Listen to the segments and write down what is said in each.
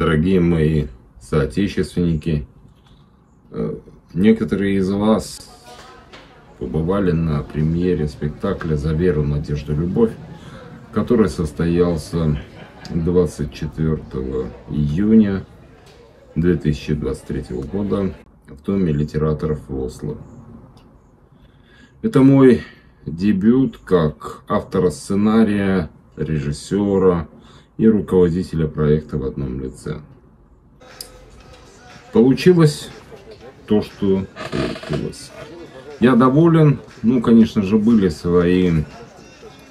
дорогие мои соотечественники, э, некоторые из вас побывали на премьере спектакля «За веру, надежду, любовь», который состоялся 24 июня 2023 года в Доме литераторов в Осло. Это мой дебют как автора сценария, режиссера и руководителя проекта в одном лице. Получилось то, что получилось. Я доволен. Ну, конечно же, были свои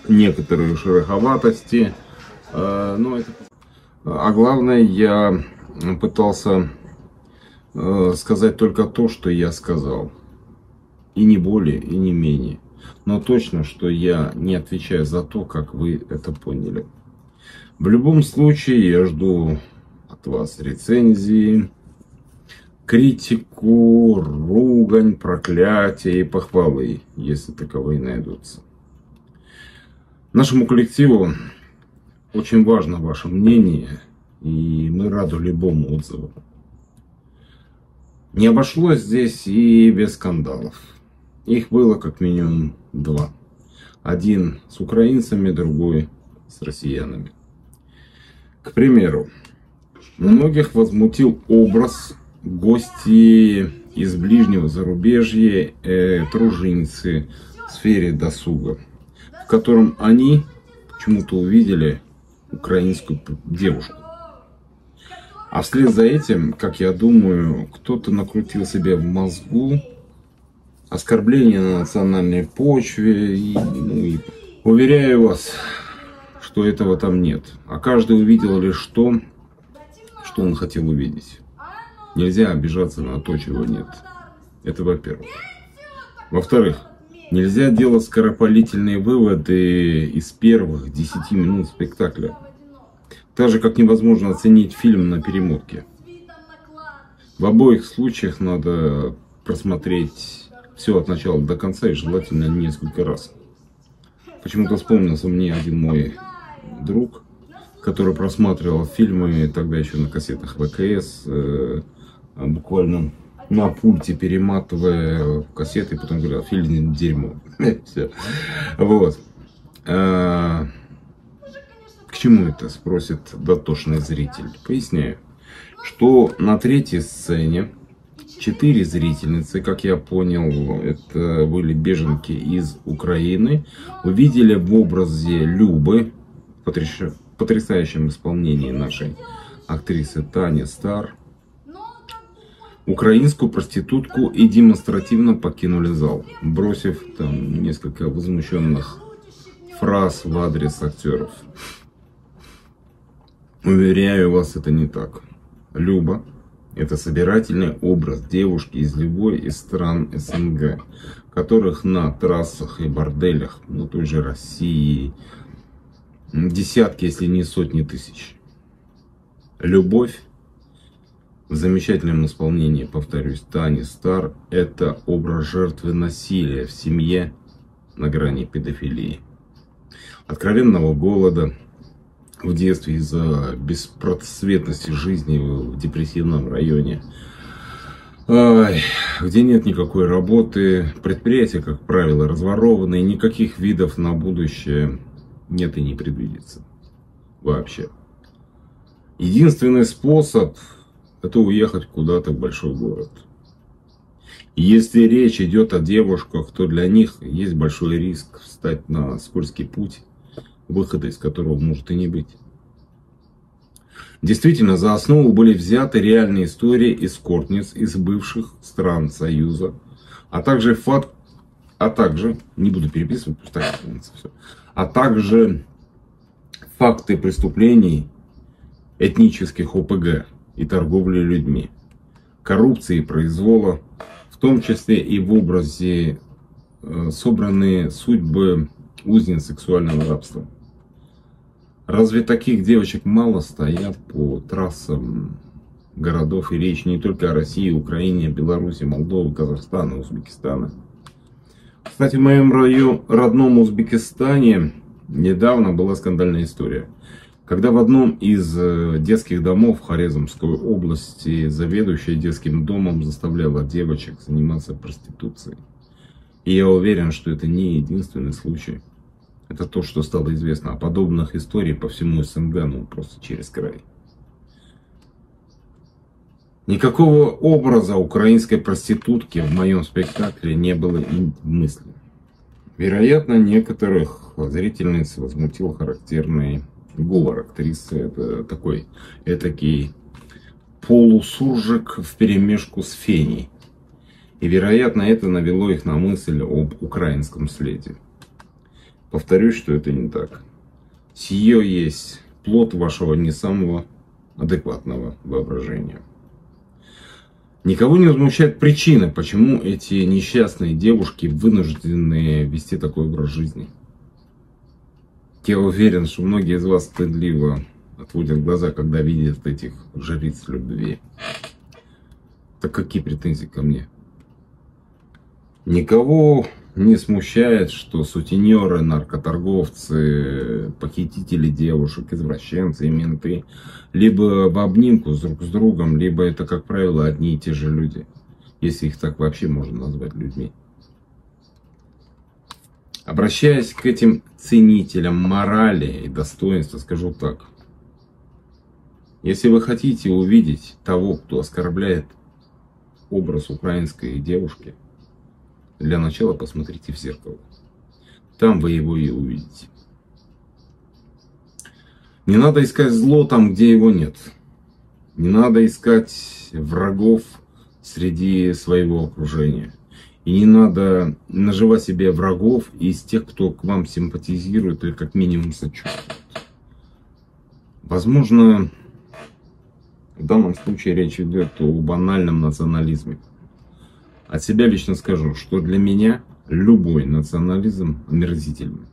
некоторые шероховатости. Э, но это... А главное, я пытался э, сказать только то, что я сказал. И не более, и не менее. Но точно, что я не отвечаю за то, как вы это поняли. В любом случае, я жду от вас рецензии, критику, ругань, проклятие и похвалы, если таковые найдутся. Нашему коллективу очень важно ваше мнение, и мы рады любому отзыву. Не обошлось здесь и без скандалов. Их было как минимум два. Один с украинцами, другой с россиянами. К примеру, многих возмутил образ гости из ближнего зарубежья, э, труженицы в сфере досуга, в котором они почему-то увидели украинскую девушку. А вслед за этим, как я думаю, кто-то накрутил себе в мозгу оскорбление на национальной почве. И, ну, и уверяю вас, что этого там нет. А каждый увидел лишь то, что он хотел увидеть. Нельзя обижаться на то, чего нет. Это во-первых. Во-вторых, нельзя делать скоропалительные выводы из первых 10 минут спектакля. Так же, как невозможно оценить фильм на перемотке. В обоих случаях надо просмотреть все от начала до конца и желательно несколько раз. Почему-то вспомнился мне один мой друг, который просматривал фильмы тогда еще на кассетах ВКС, э, а, буквально на пульте перематывая кассеты, и потом говорил, фильм дерьмо. Все. Вот. А, к чему это, спросит дотошный зритель. Поясняю, что на третьей сцене четыре зрительницы, как я понял, это были беженки из Украины, увидели в образе Любы, в потрясающем исполнении нашей актрисы Тани Стар, украинскую проститутку и демонстративно покинули зал, бросив там несколько возмущенных фраз в адрес актеров. Уверяю вас, это не так. Люба – это собирательный образ девушки из любой из стран СНГ, которых на трассах и борделях, ну той же России, десятки, если не сотни тысяч. Любовь в замечательном исполнении, повторюсь, Тани Стар, это образ жертвы насилия в семье на грани педофилии. Откровенного голода в детстве из-за беспросветности жизни в депрессивном районе, где нет никакой работы, предприятия, как правило, разворованы, никаких видов на будущее нет и не предвидится вообще. Единственный способ это уехать куда-то в большой город. И если речь идет о девушках, то для них есть большой риск встать на скользкий путь, выхода из которого может и не быть. Действительно, за основу были взяты реальные истории эскортниц из бывших стран Союза, а также факт, а также, не буду переписывать, пусть так все, а также факты преступлений этнических ОПГ и торговли людьми, коррупции и произвола, в том числе и в образе э, собранные судьбы узниц сексуального рабства. Разве таких девочек мало стоят по трассам городов и речь не только о России, Украине, Беларуси, Молдове, Казахстане, Узбекистане? Кстати, в моем раю, родном Узбекистане недавно была скандальная история Когда в одном из э, детских домов Хорезмской области заведующая детским домом заставляла девочек заниматься проституцией. И я уверен, что это не единственный случай. Это то, что стало известно. А подобных историй по всему СНГ, ну просто через край. Никакого образа украинской проститутки в моем спектакле не было и в мысли. Вероятно, некоторых зрительниц возмутил характерный говор актрисы. Это такой этакий полусуржик в перемешку с феней. И, вероятно, это навело их на мысль об украинском следе. Повторюсь, что это не так. Сие есть плод вашего не самого адекватного воображения. Никого не возмущает причина, почему эти несчастные девушки вынуждены вести такой образ жизни. Я уверен, что многие из вас стыдливо отводят глаза, когда видят этих жриц любви. Так какие претензии ко мне? Никого не смущает, что сутенеры, наркоторговцы, похитители девушек, извращенцы и менты либо в обнимку с друг с другом, либо это, как правило, одни и те же люди, если их так вообще можно назвать людьми. Обращаясь к этим ценителям морали и достоинства, скажу так. Если вы хотите увидеть того, кто оскорбляет образ украинской девушки, для начала посмотрите в зеркало. Там вы его и увидите. Не надо искать зло там, где его нет. Не надо искать врагов среди своего окружения. И не надо наживать себе врагов из тех, кто к вам симпатизирует или как минимум сочувствует. Возможно, в данном случае речь идет о банальном национализме. От себя лично скажу, что для меня любой национализм омерзительный.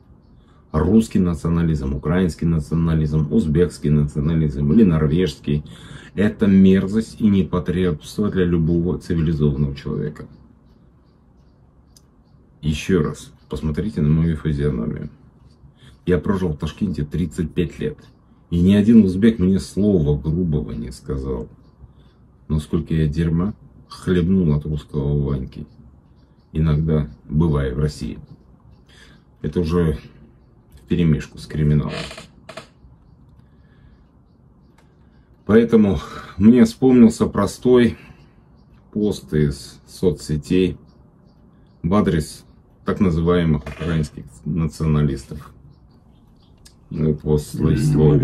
Русский национализм, украинский национализм, узбекский национализм или норвежский – это мерзость и непотребство для любого цивилизованного человека. Еще раз, посмотрите на мою физиономию. Я прожил в Ташкенте 35 лет. И ни один узбек мне слова грубого не сказал. Но сколько я дерьма хлебнул от русского Ваньки. Иногда бывая в России. Это уже в перемешку с криминалом. Поэтому мне вспомнился простой пост из соцсетей в адрес так называемых украинских националистов. Ну, после слова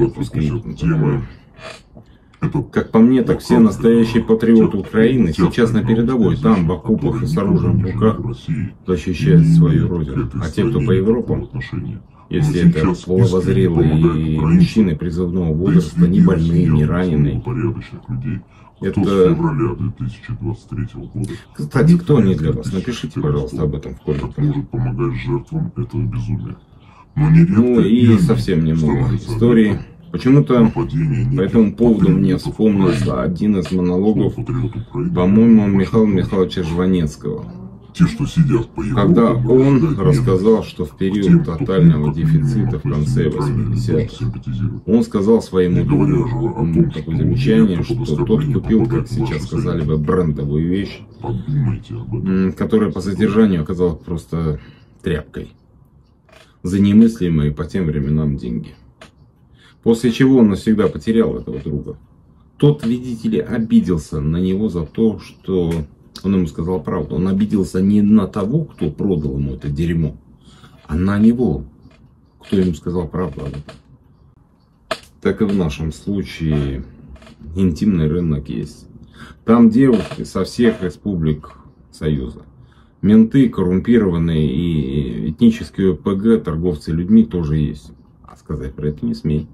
темы как по мне, так все настоящие патриоты Украины сейчас на передовой, там, в окопах и с оружием в руках, защищают свою родину. А те, кто по Европам, если это половозрелые мужчины призывного возраста, не больные, не раненые, это... Кстати, кто они для вас? Напишите, пожалуйста, об этом в комментариях. может помогать жертвам этого безумия. ну и совсем немного истории. Почему-то по этому поводу мне вспомнился один из монологов, по-моему, Михаила Михайловича Жванецкого. Те, что сидят по Когда он рассказал, что в период тотального дефицита в конце 80-х, он сказал своему другу такое замечание, что тот купил, как сейчас сказали бы, брендовую вещь, которая по содержанию оказалась просто тряпкой за немыслимые по тем временам деньги. После чего он навсегда потерял этого друга. Тот, видите ли, обиделся на него за то, что он ему сказал правду. Он обиделся не на того, кто продал ему это дерьмо, а на него, кто ему сказал правду об этом. Так и в нашем случае интимный рынок есть. Там девушки со всех республик Союза. Менты коррумпированные и этнические ОПГ, торговцы людьми тоже есть. А сказать про это не смей.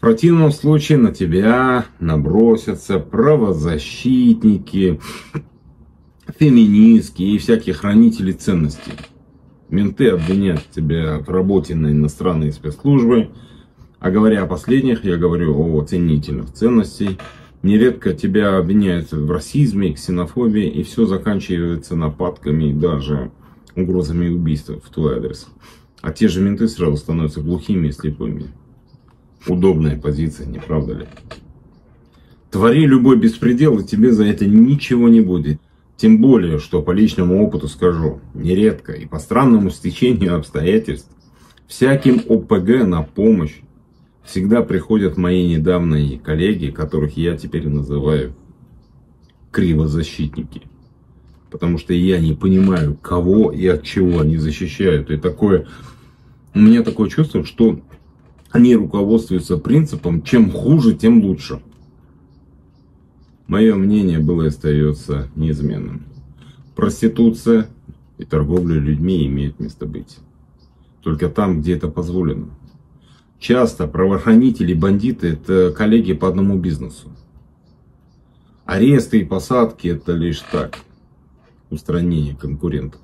В противном случае на тебя набросятся правозащитники, феминистки и всякие хранители ценностей. Менты обвинят тебя в работе на иностранные спецслужбы. А говоря о последних, я говорю о ценителях ценностей. Нередко тебя обвиняют в расизме, ксенофобии, и все заканчивается нападками и даже угрозами убийства в твой адрес. А те же менты сразу становятся глухими и слепыми. Удобная позиция, не правда ли? Твори любой беспредел, и тебе за это ничего не будет. Тем более, что по личному опыту скажу, нередко и по странному стечению обстоятельств, всяким ОПГ на помощь всегда приходят мои недавние коллеги, которых я теперь называю кривозащитники. Потому что я не понимаю, кого и от чего они защищают. И такое, у меня такое чувство, что они руководствуются принципом, чем хуже, тем лучше. Мое мнение было и остается неизменным. Проституция и торговля людьми имеют место быть. Только там, где это позволено. Часто правоохранители и бандиты – это коллеги по одному бизнесу. Аресты и посадки – это лишь так, устранение конкурентов.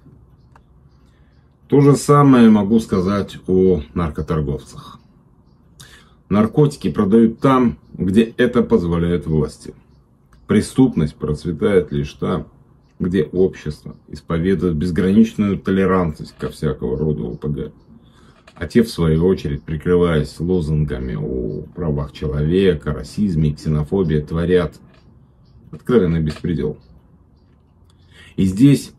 То же самое могу сказать о наркоторговцах. Наркотики продают там, где это позволяют власти – Преступность процветает лишь там, где общество исповедует безграничную толерантность ко всякого рода ОПГ. А те, в свою очередь, прикрываясь лозунгами о правах человека, расизме и ксенофобии, творят откровенный беспредел. И здесь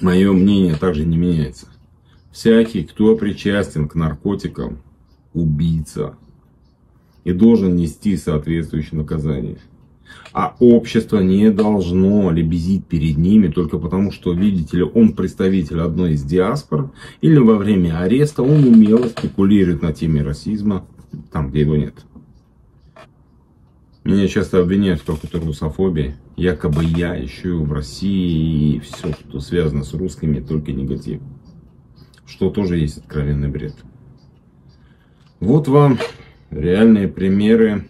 мое мнение также не меняется. Всякий, кто причастен к наркотикам, убийца и должен нести соответствующее наказание. А общество не должно лебезить перед ними только потому, что, видите ли, он представитель одной из диаспор, или во время ареста он умело спекулирует на теме расизма, там, где его нет. Меня часто обвиняют в какой-то русофобии. Якобы я ищу в России все, что связано с русскими, только негатив. Что тоже есть откровенный бред. Вот вам реальные примеры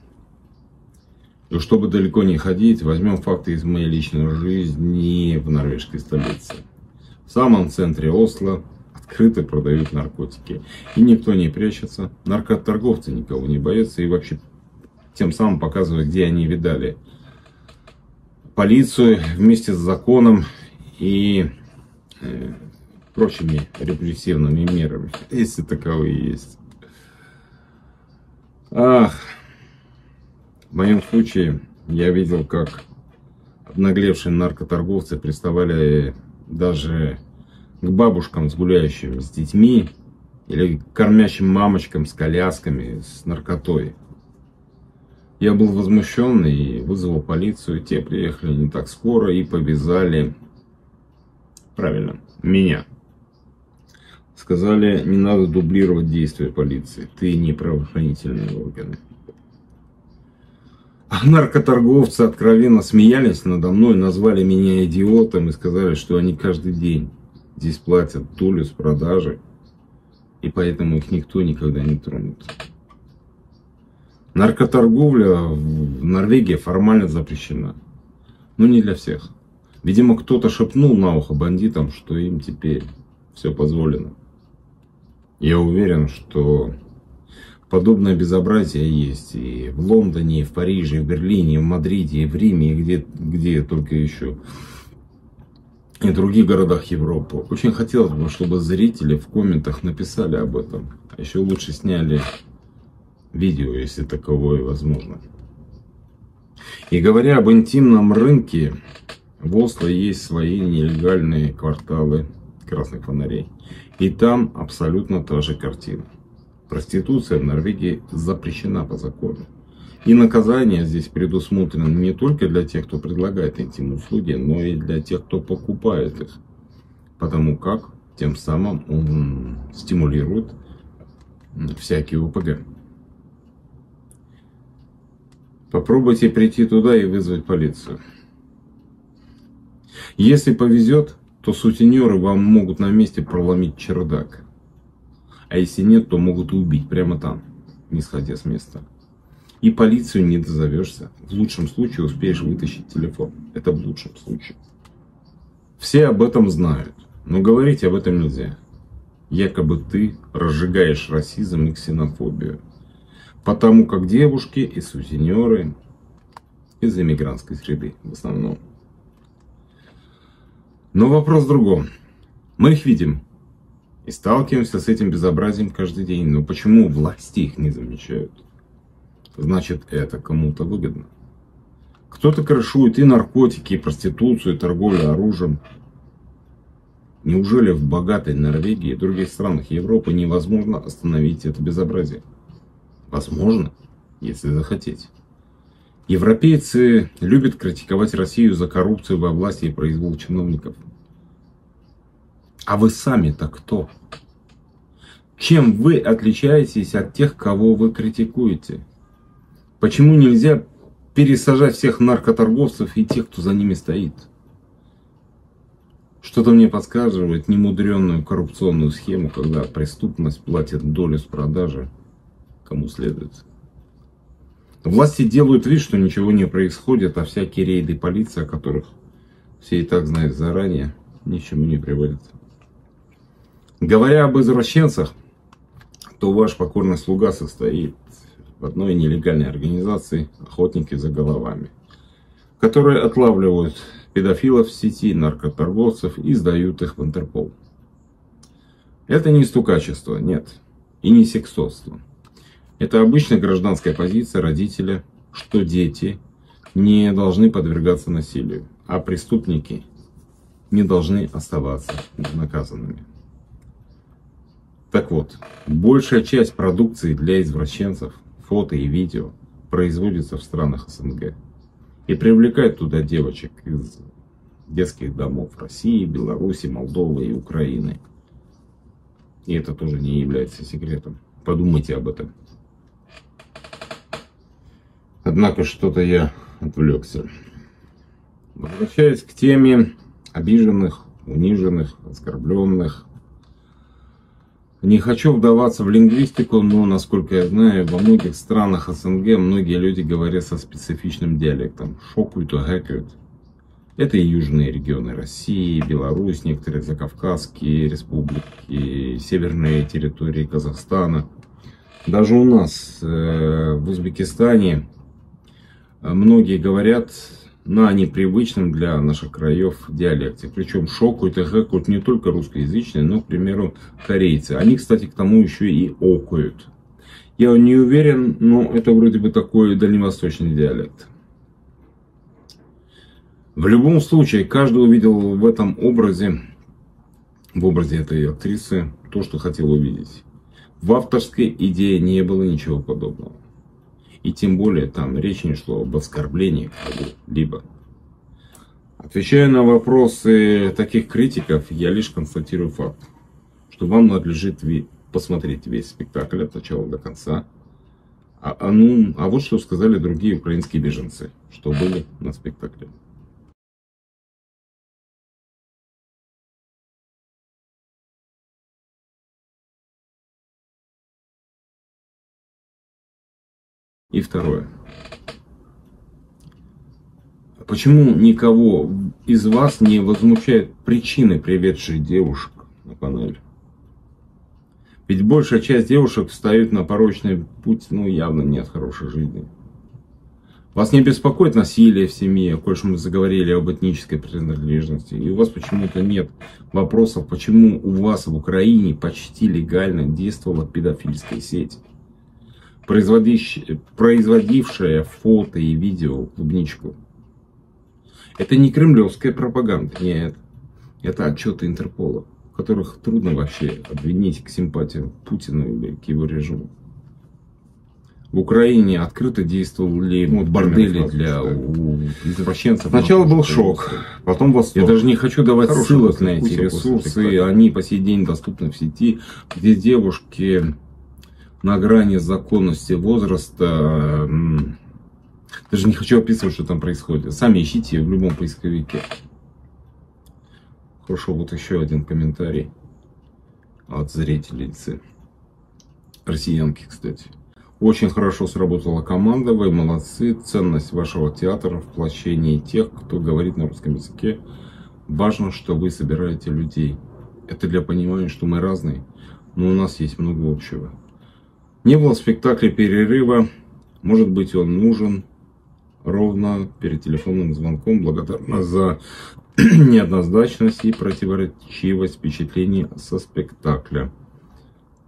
и чтобы далеко не ходить, возьмем факты из моей личной жизни в норвежской столице. В самом центре Осло открыто продают наркотики. И никто не прячется. Наркоторговцы никого не боятся. И вообще тем самым показывают, где они видали полицию вместе с законом и э, прочими репрессивными мерами, если таковые есть. Ах, в моем случае я видел, как обнаглевшие наркоторговцы приставали даже к бабушкам с гуляющими с детьми или к кормящим мамочкам с колясками, с наркотой. Я был возмущен и вызвал полицию. Те приехали не так скоро и повязали, правильно, меня. Сказали, не надо дублировать действия полиции. Ты не правоохранительные органы. А наркоторговцы откровенно смеялись надо мной, назвали меня идиотом и сказали, что они каждый день здесь платят долю с продажи, и поэтому их никто никогда не тронет. Наркоторговля в Норвегии формально запрещена, но не для всех. Видимо, кто-то шепнул на ухо бандитам, что им теперь все позволено. Я уверен, что подобное безобразие есть и в Лондоне, и в Париже, и в Берлине, и в Мадриде, и в Риме, и где, где только еще. И в других городах Европы. Очень хотелось бы, чтобы зрители в комментах написали об этом. А еще лучше сняли видео, если таковое возможно. И говоря об интимном рынке, в Осло есть свои нелегальные кварталы красных фонарей. И там абсолютно та же картина. Проституция в Норвегии запрещена по закону. И наказание здесь предусмотрено не только для тех, кто предлагает интим-услуги, но и для тех, кто покупает их. Потому как тем самым он стимулирует всякие УПГ. Попробуйте прийти туда и вызвать полицию. Если повезет, то сутенеры вам могут на месте проломить чердак. А если нет, то могут убить прямо там, не сходя с места. И полицию не дозовешься. В лучшем случае успеешь вытащить телефон. Это в лучшем случае. Все об этом знают, но говорить об этом нельзя. Якобы ты разжигаешь расизм и ксенофобию. Потому как девушки и сутенеры из иммигрантской среды в основном. Но вопрос в другом. Мы их видим, И сталкиваемся с этим безобразием каждый день. Но почему власти их не замечают? Значит, это кому-то выгодно. Кто-то крышует и наркотики, и проституцию, и торговлю оружием. Неужели в богатой Норвегии и других странах Европы невозможно остановить это безобразие? Возможно, если захотеть. Европейцы любят критиковать Россию за коррупцию во власти и произвол чиновников. А вы сами-то кто? Чем вы отличаетесь от тех, кого вы критикуете? Почему нельзя пересажать всех наркоторговцев и тех, кто за ними стоит? Что-то мне подсказывает немудренную коррупционную схему, когда преступность платит долю с продажи, кому следует. Власти делают вид, что ничего не происходит, а всякие рейды полиции, о которых все и так знают заранее, ни к чему не приводят. Говоря об извращенцах, то ваш покорный слуга состоит в одной нелегальной организации «Охотники за головами», которые отлавливают педофилов в сети, наркоторговцев и сдают их в Интерпол. Это не стукачество, нет, и не сексотство. Это обычная гражданская позиция родителя, что дети не должны подвергаться насилию, а преступники не должны оставаться наказанными. Так вот, большая часть продукции для извращенцев, фото и видео, производится в странах СНГ и привлекает туда девочек из детских домов России, Беларуси, Молдовы и Украины. И это тоже не является секретом. Подумайте об этом. Однако что-то я отвлекся. Возвращаясь к теме обиженных, униженных, оскорбленных. Не хочу вдаваться в лингвистику, но, насколько я знаю, во многих странах СНГ многие люди говорят со специфичным диалектом. Шокают, гэкают. Это и южные регионы России, Беларусь, некоторые закавказские республики, северные территории Казахстана. Даже у нас э, в Узбекистане многие говорят на непривычном для наших краев диалекте. Причем шокают и хэкают не только русскоязычные, но, к примеру, корейцы. Они, кстати, к тому еще и окают. Я не уверен, но это вроде бы такой дальневосточный диалект. В любом случае, каждый увидел в этом образе, в образе этой актрисы, то, что хотел увидеть. В авторской идее не было ничего подобного. И тем более там речь не шло об оскорблении кого-либо. Отвечая на вопросы таких критиков, я лишь констатирую факт, что вам надлежит посмотреть весь спектакль от начала до конца. А, а, ну, а вот что сказали другие украинские беженцы, что были на спектакле. И второе. Почему никого из вас не возмущает причины, приведшие девушек на панель? Ведь большая часть девушек встают на порочный путь, ну, явно не от хорошей жизни. Вас не беспокоит насилие в семье, коль мы заговорили об этнической принадлежности, и у вас почему-то нет вопросов, почему у вас в Украине почти легально действовала педофильская сеть производившая фото и видео клубничку. Это не кремлевская пропаганда, нет. Это отчеты Интерпола, которых трудно вообще обвинить к симпатиям Путину или к его режиму. В Украине открыто действовали ну, бордели для извращенцев. Сначала был шок, потом восторг. Я даже не хочу давать ссылок на эти ресурсы. Они по сей день доступны в сети, где девушки на грани законности возраста. Даже не хочу описывать, что там происходит. Сами ищите в любом поисковике. Хорошо, вот еще один комментарий от зрительницы. Россиянки, кстати. Очень хорошо сработала команда, вы молодцы. Ценность вашего театра в воплощении тех, кто говорит на русском языке. Важно, что вы собираете людей. Это для понимания, что мы разные, но у нас есть много общего. Не было спектакля перерыва. Может быть, он нужен ровно перед телефонным звонком. Благодарна за неоднозначность и противоречивость впечатлений со спектакля.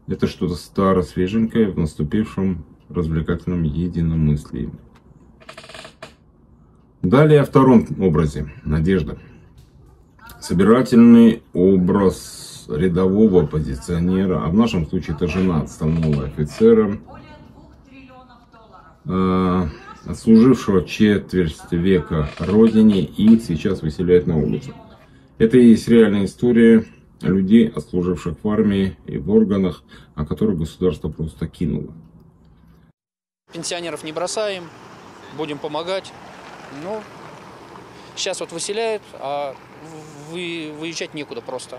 Это что-то старо свеженькое в наступившем развлекательном единомыслии. Далее о втором образе. Надежда. Собирательный образ рядового оппозиционера, а в нашем случае это жена отставного офицера, э, служившего четверть века родине и сейчас выселяет на улицу. Это и есть реальная история людей, отслуживших в армии и в органах, о которых государство просто кинуло. Пенсионеров не бросаем, будем помогать. Ну, сейчас вот выселяют, а вы, выезжать некуда просто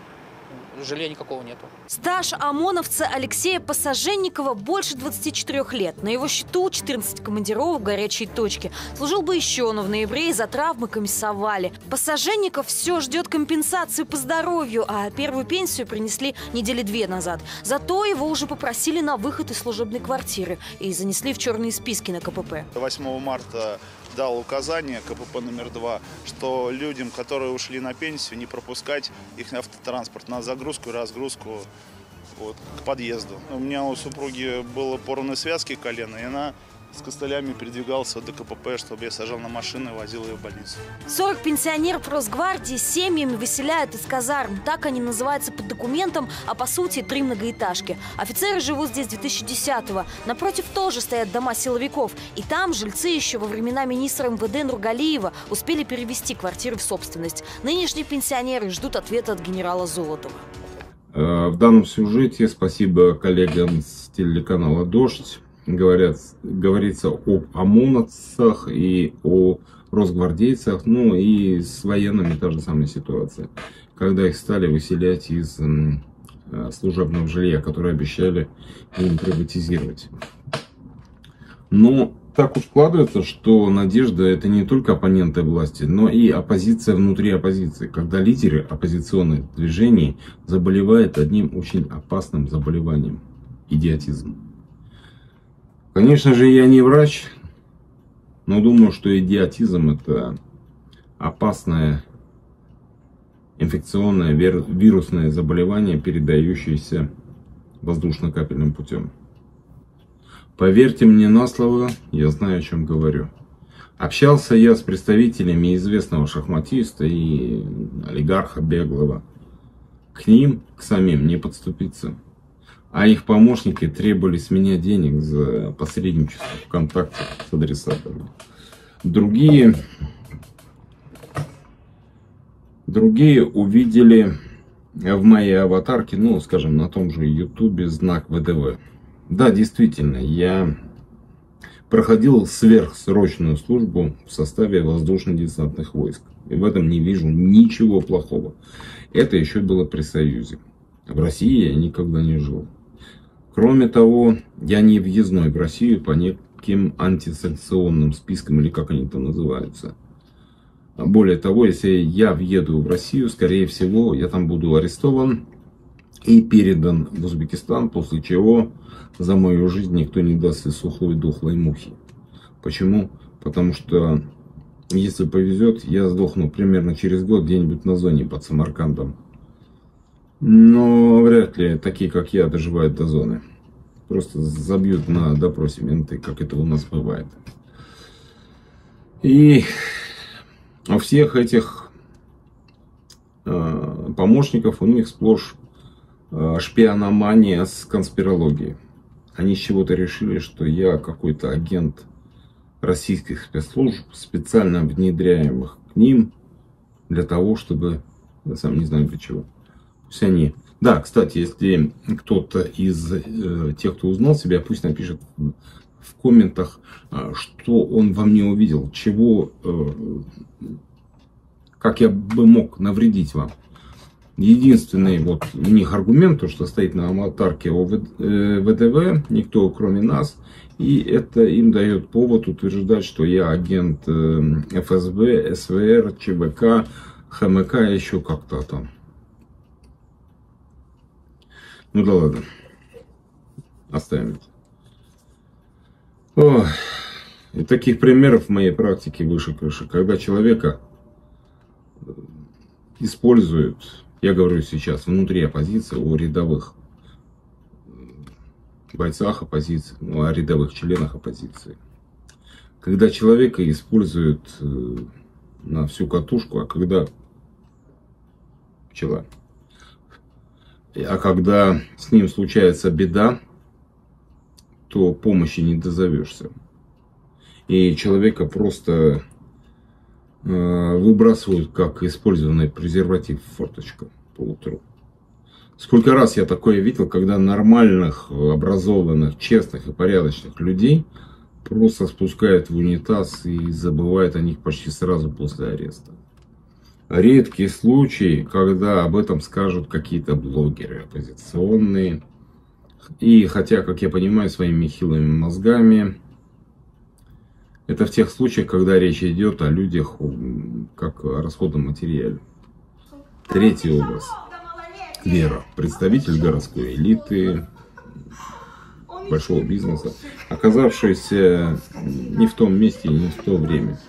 жалея никакого нету. Стаж ОМОНовца Алексея Пассаженникова больше 24 лет. На его счету 14 командировок в горячей точке. Служил бы еще, но в ноябре из-за травмы комиссовали. Пассаженников все ждет компенсацию по здоровью, а первую пенсию принесли недели две назад. Зато его уже попросили на выход из служебной квартиры и занесли в черные списки на КПП. 8 марта дал указание КПП номер два, что людям, которые ушли на пенсию, не пропускать их автотранспорт на загрузку и разгрузку вот, к подъезду. У меня у супруги было порваны связки колена, и она с костылями передвигался до КПП, чтобы я сажал на машину и возил ее в больницу. 40 пенсионеров Росгвардии семьями выселяют из казарм. Так они называются под документом, а по сути три многоэтажки. Офицеры живут здесь 2010-го. Напротив тоже стоят дома силовиков. И там жильцы еще во времена министра МВД Нургалиева успели перевести квартиры в собственность. Нынешние пенсионеры ждут ответа от генерала Золотова. Э, в данном сюжете спасибо коллегам с телеканала «Дождь» говорят, говорится об ОМОНовцах и о росгвардейцах, ну и с военными та же самая ситуация, когда их стали выселять из э, служебного жилья, которое обещали им приватизировать. Но так уж складывается, что Надежда это не только оппоненты власти, но и оппозиция внутри оппозиции, когда лидеры оппозиционных движений заболевают одним очень опасным заболеванием – идиотизм. Конечно же, я не врач, но думаю, что идиотизм это опасное инфекционное вирусное заболевание, передающееся воздушно-капельным путем. Поверьте мне на слово, я знаю, о чем говорю. Общался я с представителями известного шахматиста и олигарха беглого. К ним, к самим, не подступиться а их помощники требовали с меня денег за посредничество в контактах с адресатами. Другие, другие увидели в моей аватарке, ну, скажем, на том же ютубе знак ВДВ. Да, действительно, я проходил сверхсрочную службу в составе воздушно-десантных войск. И в этом не вижу ничего плохого. Это еще было при Союзе. В России я никогда не жил. Кроме того, я не въездной в Россию по неким антисанкционным спискам, или как они там называются. Более того, если я въеду в Россию, скорее всего, я там буду арестован и передан в Узбекистан, после чего за мою жизнь никто не даст и сухой духлой мухи. Почему? Потому что, если повезет, я сдохну примерно через год где-нибудь на зоне под Самаркандом. Но вряд ли такие, как я, доживают до зоны. Просто забьют на допросе менты, как это у нас бывает. И у всех этих э, помощников у них сплошь э, шпиономания с конспирологией. Они с чего-то решили, что я какой-то агент российских спецслужб, специально внедряемых к ним, для того, чтобы, я сам не знаю для чего, есть они... Да, кстати, если кто-то из э, тех, кто узнал себя, пусть напишет в комментах, э, что он во мне увидел, чего, э, как я бы мог навредить вам. Единственный вот у них аргумент, то, что стоит на аватарке ВДВ, никто кроме нас, и это им дает повод утверждать, что я агент ФСБ, СВР, ЧВК, ХМК, еще как-то там. Ну да ладно. Оставим это. О, и таких примеров в моей практике выше крыши. Когда человека используют, я говорю сейчас внутри оппозиции, о рядовых бойцах оппозиции, ну, о рядовых членах оппозиции. Когда человека используют э, на всю катушку, а когда пчела. А когда с ним случается беда, то помощи не дозовешься. И человека просто э, выбрасывают как использованный презерватив в форточку по утру. Сколько раз я такое видел, когда нормальных, образованных, честных и порядочных людей просто спускают в унитаз и забывают о них почти сразу после ареста. Редкий случай, когда об этом скажут какие-то блогеры оппозиционные. И хотя, как я понимаю, своими хилыми мозгами, это в тех случаях, когда речь идет о людях как о расходном материале. Третий образ. Вера, представитель городской элиты, большого бизнеса, оказавшийся не в том месте и не в то время.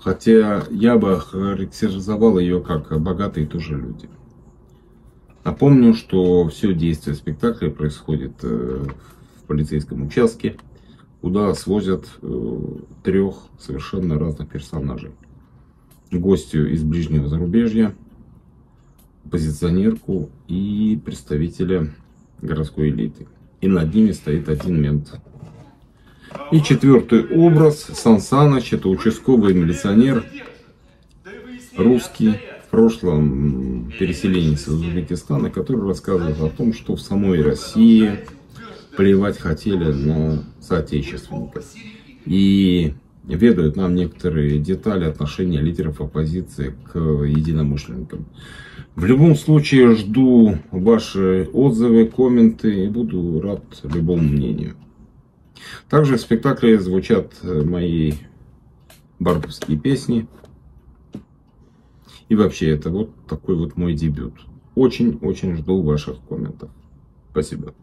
Хотя я бы характеризовал ее как богатые тоже люди. Напомню, что все действие спектакля происходит э, в полицейском участке, куда свозят э, трех совершенно разных персонажей. Гостю из ближнего зарубежья, позиционерку и представителя городской элиты и над ними стоит один мент. И четвертый образ, Сан Саныч, это участковый милиционер, русский, в прошлом переселенец из Узбекистана, который рассказывает о том, что в самой России плевать хотели на соотечественников. И ведают нам некоторые детали отношения лидеров оппозиции к единомышленникам. В любом случае жду ваши отзывы, комменты и буду рад любому мнению. Также в спектакле звучат мои барбовские песни. И вообще это вот такой вот мой дебют. Очень-очень жду ваших комментов. Спасибо.